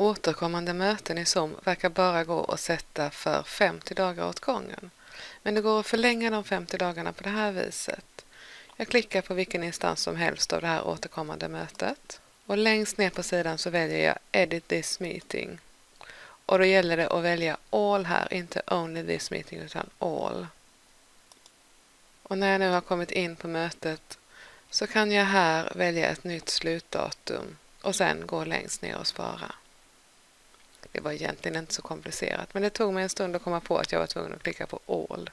Återkommande möten i Zoom verkar bara gå att sätta för 50 dagar åt gången. Men det går att förlänga de 50 dagarna på det här viset. Jag klickar på vilken instans som helst av det här återkommande mötet. Och längst ner på sidan så väljer jag Edit this meeting. Och då gäller det att välja All här, inte Only this meeting utan All. Och när jag nu har kommit in på mötet så kan jag här välja ett nytt slutdatum och sen gå längst ner och spara. Det var egentligen inte så komplicerat men det tog mig en stund att komma på att jag var tvungen att klicka på All.